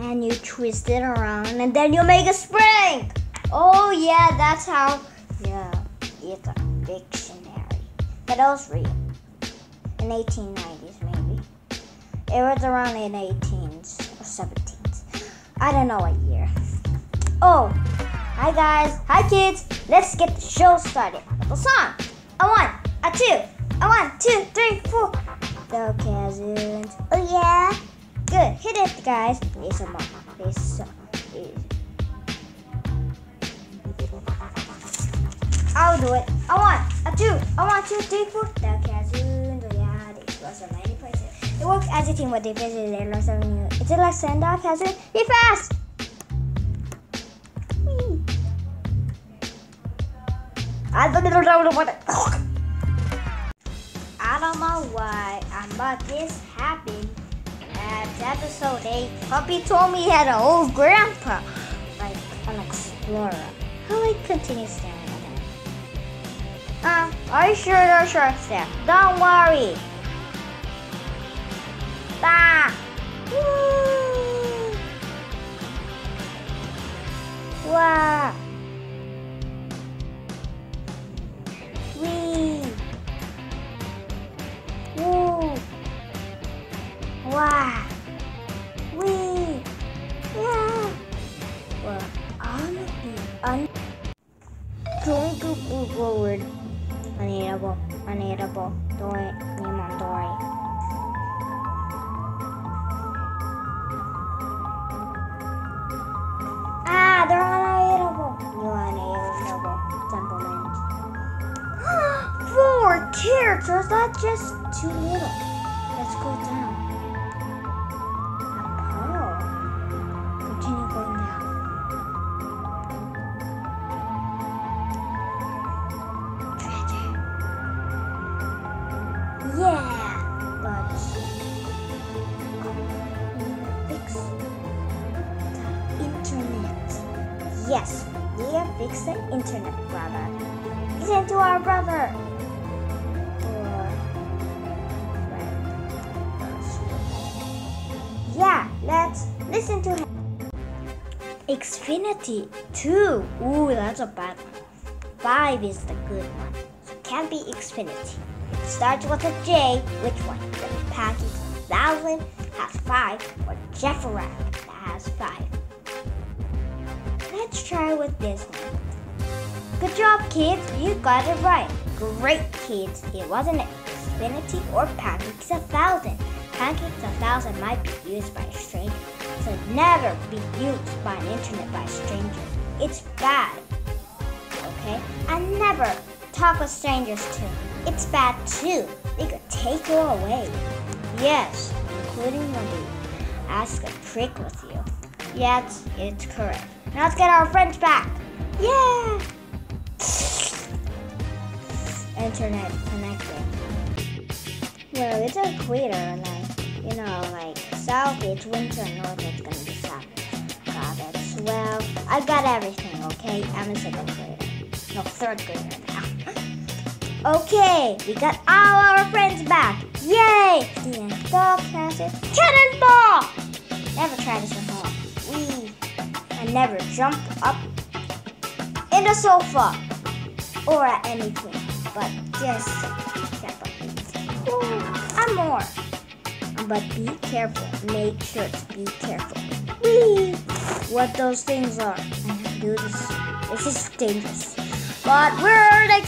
and you twist it around and then you make a spring. Oh yeah, that's how. Yeah, it's a dictionary, but it was real in 1890s maybe. It was around in 18s or 17s. I don't know what year. Oh, hi guys, hi kids. Let's get the show started with a song. A one, a two, a one, two, three, four. The cousins. Oh yeah. Good. Hit it, guys. I'll do it. A one, a two, a one, two, three, four. The. Oh. They go so many places. They work as a team. What they visit. Learn something new. It's a lesson. The cousin. Be fast. I don't know what. I don't know why, but this happened episode 8. Puppy told me he had an old grandpa, like an explorer. How I continue staring at him? Uh, are you sure there are sharks there? Don't worry. Ah! Woo! Wow! Un- to move forward. Unable, unable, Dory, Nemo, Dory. Ah, they're unable. You unable, gentlemen. Four characters? That's just too little. Let's go down. Yes, we have fixed the internet, brother. Listen to our brother. Yeah, let's listen to him. Xfinity 2. Ooh, that's a bad one. 5 is the good one. So can't be Xfinity. It starts with a J. Which one? The Package 1000 has 5 or Jefferack that has 5. Try with this one. Good job, kids. You got it right. Great, kids. It wasn't Xfinity or Pancakes a thousand. Pancakes a thousand might be used by a stranger. So never be used by an internet by stranger. It's bad. Okay? And never talk with strangers too. It's bad too. They could take you away. Yes, including when they ask a trick with you. Yes, it's correct. Now let's get our friends back. Yeah! Internet connected. Well, it's a equator, like, you know, like, south it's winter, north it's gonna be summer. Got it. Well, I've got everything, okay? I'm a second grader. No, third grader now. okay, we got all our friends back. Yay! The end dog it. Cannonball! Never try this I never jump up in the sofa or at anything, but just step up. Ooh, and more. But be careful. Make sure to be careful. Whee! What those things are. I have to do this. This is dangerous. But we're the